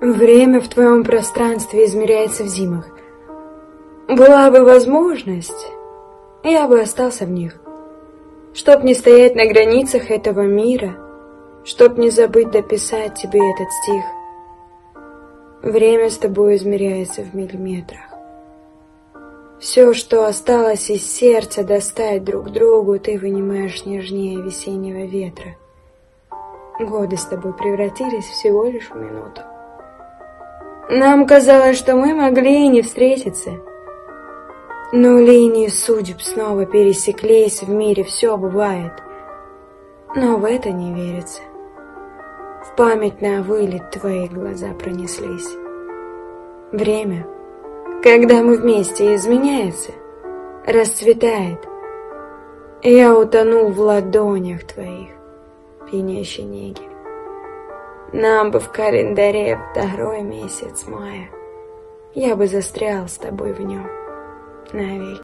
Время в твоем пространстве измеряется в зимах. Была бы возможность, я бы остался в них. Чтоб не стоять на границах этого мира, Чтоб не забыть дописать тебе этот стих. Время с тобой измеряется в миллиметрах. Все, что осталось из сердца достать друг другу, ты вынимаешь нежнее весеннего ветра. Годы с тобой превратились всего лишь в минуту. Нам казалось, что мы могли и не встретиться. Но линии судеб снова пересеклись, в мире все бывает. Но в это не верится. В память на вылет твои глаза пронеслись. Время — когда мы вместе, изменяется, расцветает. Я утонул в ладонях твоих, пьянящей неги. Нам бы в календаре второй месяц мая, я бы застрял с тобой в нем навеки.